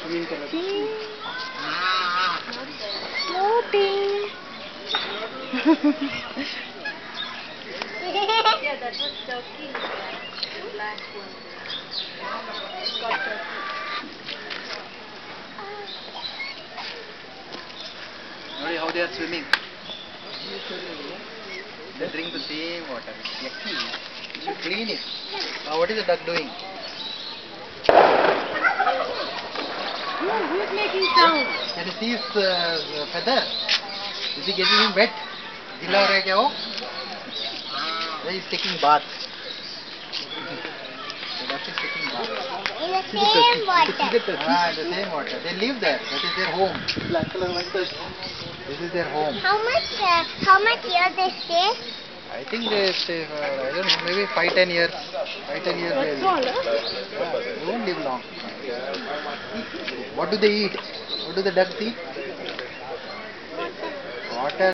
See? Floating. yeah, that was turkey. The last one. Got turkey. How they are swimming. They drink the same water. Yucky. Clean it. Now what is the duck doing? Who's making sound? Can you see his uh, feather? Is he getting him wet? गीला हो रहा है क्या वो? Yeah, he's taking bath. the duck is taking bath. In the same water. Ah, in the same water. They live there. That is their home. This is their home. How much? Uh, how much years they stay? I think they stay for, uh, I don't know, maybe 5 10 years. 5 10 years they live. Yeah, they won't live long. What do they eat? What do the ducks eat?